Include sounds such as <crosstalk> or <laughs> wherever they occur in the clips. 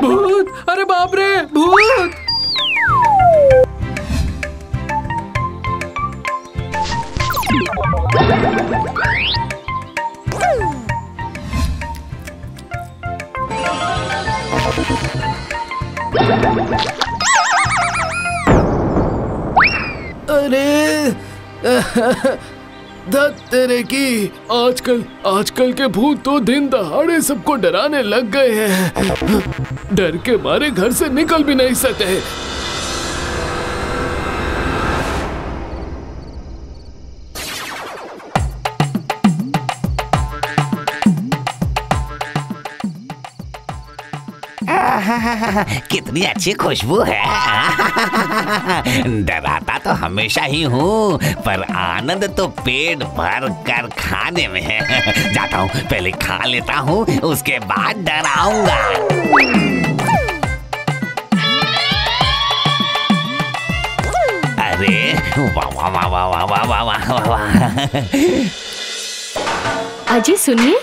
भूत! अरे बाप रे! भूत! अरे तेरे की, आजकल आजकल के भूत तो दिन दहाड़े सबको डराने लग गए हैं। डर के मारे घर से निकल भी नहीं सकते। <laughs> कितनी अच्छी खुशबू है। <laughs> डराता तो हमेशा ही हूँ, पर आनंद तो पेट भर कर खाने में है। <laughs> जाता हूँ, पहले खा लेता हूँ, उसके बाद डराऊँगा। अरे, वाह वाह वाह वाह वाह वाह वाह वाह वाह अजय, सुनिए।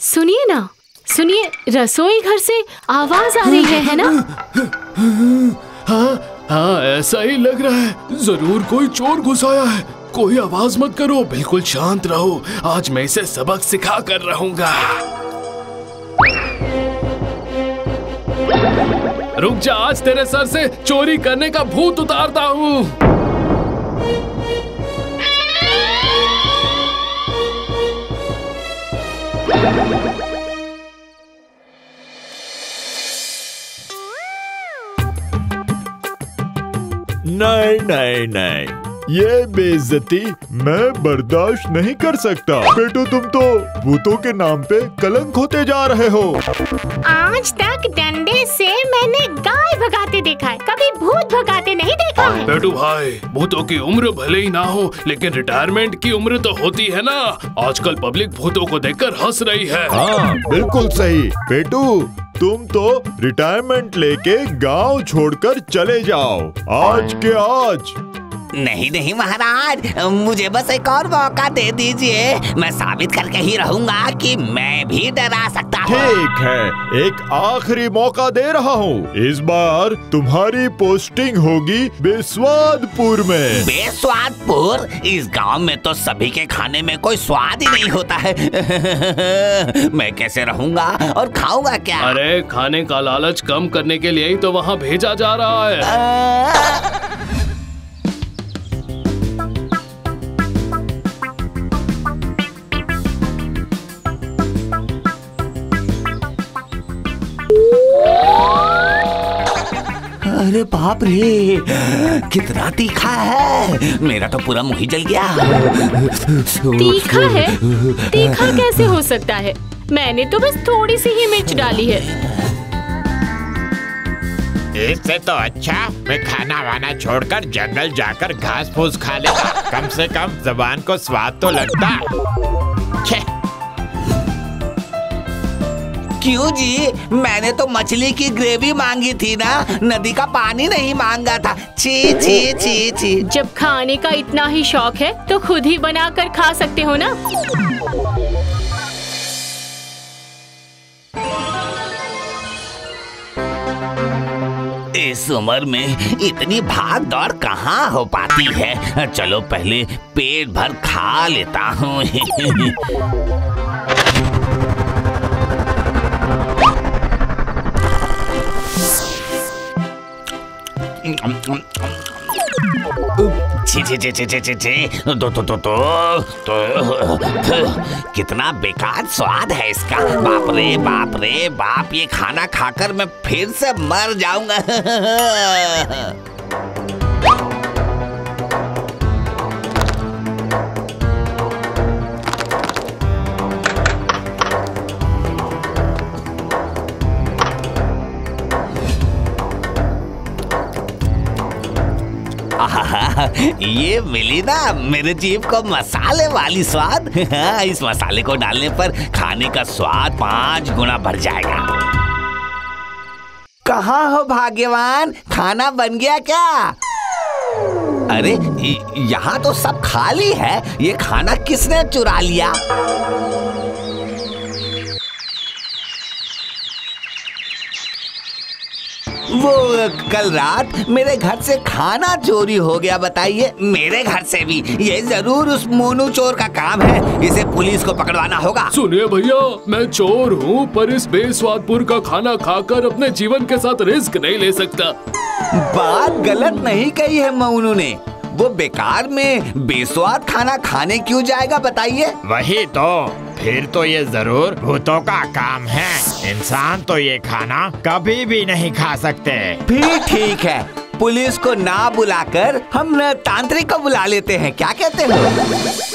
सुनिए ना। सुनिए, रसोई घर से आवाज़ आ रही है है ना? हाँ हाँ ऐसा ही लग रहा है। ज़रूर कोई चोर घुस आया है। कोई आवाज़ मत करो, बिल्कुल शांत रहो। आज मैं इसे सबक सिखा कर रहूँगा। रुक जा, आज तेरे सर से चोरी करने का भूत उतारता हूँ। नहीं नहीं नहीं। ये बेइज्जती मैं बर्दाश्त नहीं कर सकता। बेटो, तुम तो भूतों के नाम पे कलंक होते जा रहे हो। आज तक गाय भगाते देखा है। कभी भूत भगाते नहीं देखा है। बेटू भाई भूतों की उम्र भले ही ना हो लेकिन रिटायरमेंट की उम्र तो होती है ना। आजकल पब्लिक भूतों को देखकर हंस रही है। हाँ बिल्कुल सही। बेटू तुम तो रिटायरमेंट लेके गाँव छोड़कर चले जाओ। आज के आज। नहीं नहीं महाराज। मुझे बस एक और मौका दे दीजिए। मैं साबित करके ही रहूँगा कि मैं भी डरा सकता हूँ। ठीक है एक आखिरी मौका दे रहा हूँ। इस बार तुम्हारी पोस्टिंग होगी बेस्वादपुर में। बेस्वादपुर? इस गाँव में तो सभी के खाने में कोई स्वाद ही नहीं होता है। <laughs> मैं कैसे रहूँगा और खाऊँगा क्या? अरे खाने का लालच कम करने के लिए ही तो वहाँ भेजा जा रहा है। अरे बाप रे कितना तीखा है। मेरा तो पूरा मुँह ही जल गया। तीखा है? तीखा कैसे हो सकता है? मैंने तो बस थोड़ी सी ही मिर्च डाली है। इससे तो अच्छा मैं खाना वाना छोड़कर जंगल जाकर घास फूस खा लेता। कम से कम जबान को स्वाद तो लगता। छे, क्यों जी? मैंने तो मछली की ग्रेवी मांगी थी ना। नदी का पानी नहीं मांगा था। छी छी छी छी। जब खाने का इतना ही शौक है तो खुद ही बनाकर खा सकते हो ना? इस उम्र में इतनी भाग दौड़ कहाँ हो पाती है? चलो पहले पेट भर खा लेता हूँ। <laughs> तो तो तो तो तो कितना बेकार स्वाद है इसका। बाप रे बाप रे, बाप, ये खाना खाकर मैं फिर से मर जाऊँगा। ये मिली ना मेरे जीभ को मसाले वाली स्वाद। हाँ, इस मसाले को डालने पर खाने का स्वाद पाँच गुना बढ़ जाएगा। कहाँ हो भाग्यवान? खाना बन गया क्या? अरे यहाँ तो सब खाली है। ये खाना किसने चुरा लिया? वो कल रात मेरे घर से खाना चोरी हो गया बताइए। मेरे घर से भी। ये ज़रूर उस मोनू चोर का काम है। इसे पुलिस को पकड़वाना होगा। सुनिए भैया मैं चोर हूँ पर इस बेस्वादपुर का खाना खाकर अपने जीवन के साथ रिस्क नहीं ले सकता। बात गलत नहीं कही है मोनू ने। वो बेकार में बेस्वाद खाना खाने क्यों जाएगा बताइए। वही तो। फिर तो ये ज़रूर भूतों का काम है। इंसान तो ये खाना कभी भी नहीं खा सकते। फिर ठीक है। पुलिस को ना बुलाकर हम तांत्रिक को बुला लेते हैं। क्या कहते हो?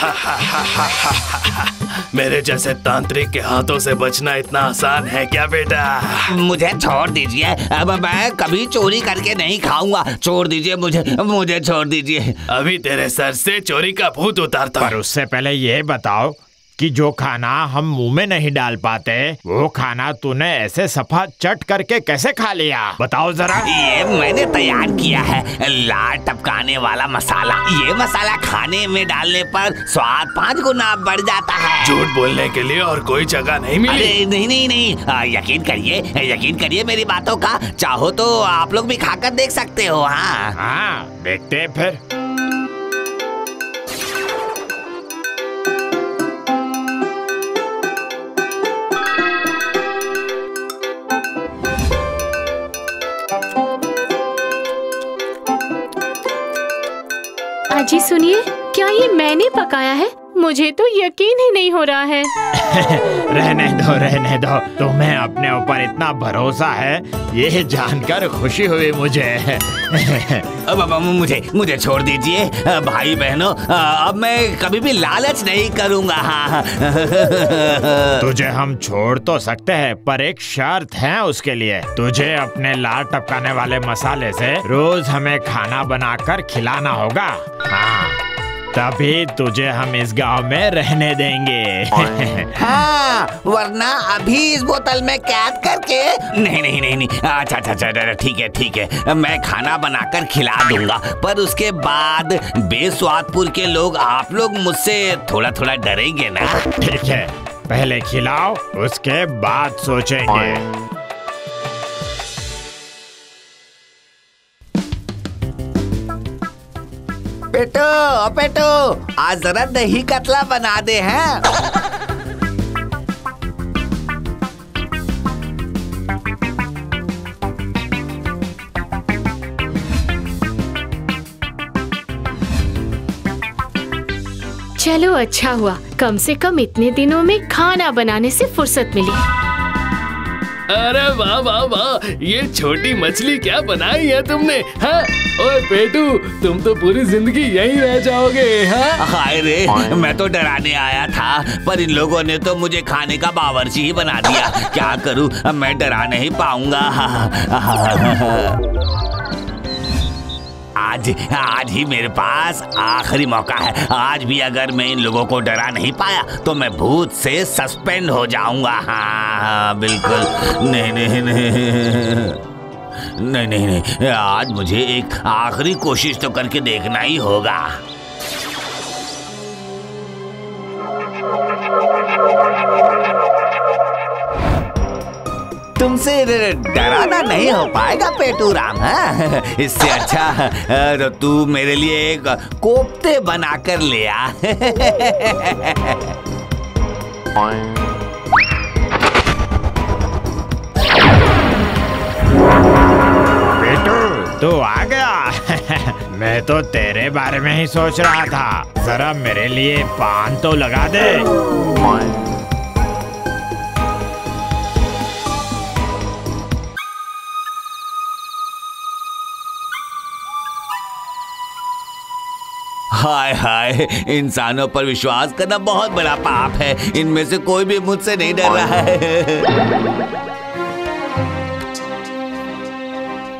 <laughs> मेरे जैसे तांत्रिक के हाथों से बचना इतना आसान है क्या बेटा? मुझे छोड़ दीजिए। अब मैं कभी चोरी करके नहीं खाऊँगा। छोड़ दीजिए मुझे मुझे छोड़ दीजिए। अभी तेरे सर से चोरी का भूत उतारता पर हूँ उससे पहले ये बताओ कि जो खाना हम मुँह में नहीं डाल पाते वो खाना तूने ऐसे सफ़ा चट करके कैसे खा लिया? बताओ जरा। ये मैंने तैयार किया है लाल टपकाने वाला मसाला। ये मसाला खाने में डालने पर स्वाद पाँच गुना बढ़ जाता है। झूठ बोलने के लिए और कोई जगह नहीं मिली। अरे नहीं नहीं नहीं। आ, यकीन करिए यकीन करिए मेरी बातों का। चाहो तो आप लोग भी खाकर देख सकते हो हाँ। हाँ देखते हैं फिर। अजी सुनिए क्या ये मैंने पकाया है? मुझे तो यकीन ही नहीं हो रहा है। <laughs> रहने दो रहने दो। तुम्हें अपने ऊपर इतना भरोसा है ये जानकर खुशी हुई मुझे। अब अब- मुझे मुझे छोड़ दीजिए। भाई बहनों अब मैं कभी भी लालच नहीं करूँगा। हाँ <laughs> तुझे हम छोड़ तो सकते हैं पर एक शर्त है उसके लिए। तुझे अपने लाल टपकाने वाले मसाले से रोज हमें खाना बनाकर खिलाना होगा। हाँ। तभी तुझे हम इस गाँव में रहने देंगे। <laughs> हाँ वरना अभी इस बोतल में कैद करके नहीं नहीं नहीं नहीं। अच्छा अच्छा अच्छा अच्छा, ठीक है ठीक है। मैं खाना बनाकर खिला दूँगा पर उसके बाद बेस्वादपुर के लोग आप लोग मुझसे थोड़ा थोड़ा डरेंगे ना? ठीक है पहले खिलाओ उसके बाद सोचेंगे। पेटो पेटो आज जरा दही कतला बना दे, हैं? चलो अच्छा हुआ। कम से कम इतने दिनों में खाना बनाने से फुर्सत मिली। अरे वाह वाह वाह ये छोटी मछली क्या बनाई है तुमने हाँ? ओए पेटू तुम तो पूरी ज़िंदगी यही रह जाओगे हाँ? हाय रे मैं तो डराने आया था पर इन लोगों ने तो मुझे खाने का बावर्ची ही बना दिया। क्या करूँ अब मैं डरा नहीं पाऊँगा। <laughs> आज आज ही मेरे पास आखिरी मौका है। आज भी अगर मैं इन लोगों को डरा नहीं पाया तो मैं भूत से सस्पेंड हो जाऊँगा। हाँ हाँ बिल्कुल। नहीं नहीं नहीं। नहीं नहीं नहीं। आज मुझे एक आखिरी कोशिश तो करके देखना ही होगा। तुमसे डराना नहीं हो पाएगा, पेटू राम हाँ? इससे अच्छा तो तू मेरे लिए एक कोफ्ते बना कर ले आ। तू आ गया। मैं तो तेरे बारे में ही सोच रहा था। जरा मेरे लिए पान तो लगा दे। हाय हाय, इंसानों पर विश्वास करना बहुत बड़ा पाप है। इनमें से कोई भी मुझसे नहीं डर रहा है।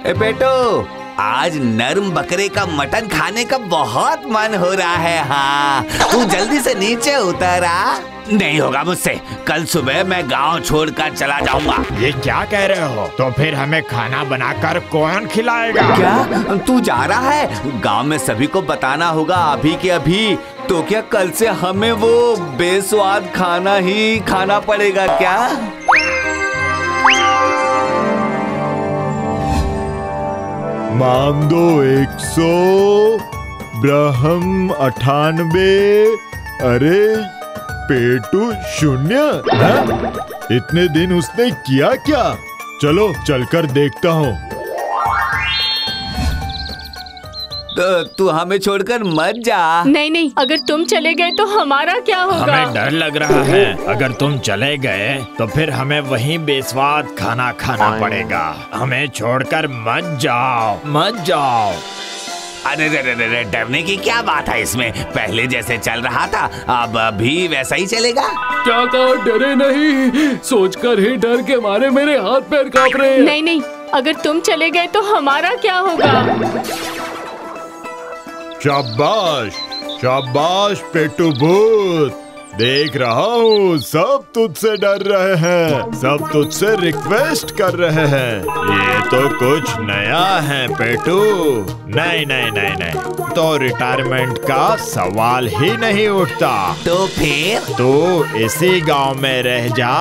ए बेटो, आज नर्म बकरे का मटन खाने का बहुत मन हो रहा है हाँ। तू जल्दी से नीचे उतर आ। नहीं होगा मुझसे। कल सुबह मैं गाँव छोड़कर चला जाऊँगा। ये क्या कह रहे हो? तो फिर हमें खाना बनाकर कौन खिलाएगा? क्या? तू जा रहा है? गाँव में सभी को बताना होगा अभी के अभी। तो क्या कल से हमें वो बेस्वाद खाना ही खाना पड़ेगा क्या? मामदो एक सौ ब्रह्म अठानबे अरे पेटू शून्य हाँ? इतने दिन उसने किया क्या? चलो चलकर देखता हूँ। तो तू हमें छोड़कर मत जा। नहीं नहीं अगर तुम चले गए तो हमारा क्या होगा? हमें डर लग रहा है। अगर तुम चले गए तो फिर हमें वहीं बेस्वाद खाना खाना पड़ेगा। हमें छोड़कर मत जाओ। मत जाओ। अरे रे रे रे रे, डरने की क्या बात है इसमें? पहले जैसे चल रहा था अब भी वैसा ही चलेगा? क्या कहा डरे नहीं। सोचकर ही डर के मारे मेरे हाथ पैर काँप रहे हैं। नहीं नहीं अगर तुम चले गए तो हमारा क्या होगा? शाबाश शाबाश पेटू भूत देख रहा हूँ सब तुझसे डर रहे हैं। सब तुझसे रिक्वेस्ट कर रहे हैं। ये तो कुछ नया है पेटू। नहीं नहीं नहीं नहीं। तो रिटायरमेंट का सवाल ही नहीं उठता। तो फिर? तू इसी गाँव में रह जा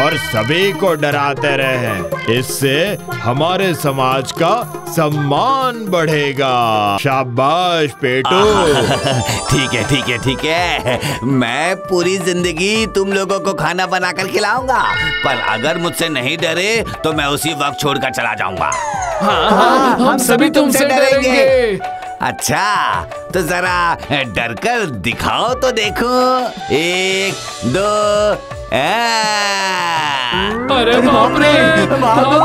और सभी को डराते रहे। इससे हमारे समाज का सम्मान बढ़ेगा। शाबाश पेटू। <laughs> ठीक है ठीक है ठीक है। मैं पूरी ज़िंदगी तुम लोगों को खाना बनाकर खिलाऊँगा। पर अगर मुझसे नहीं डरे तो मैं उसी वक्त छोड़कर चला जाऊँगा। हाँ, हाँ, हम सभी तुमसे डरेंगे। अच्छा तो जरा डर कर दिखाओ तो देखो। एक दो अरे बाप रे भागो!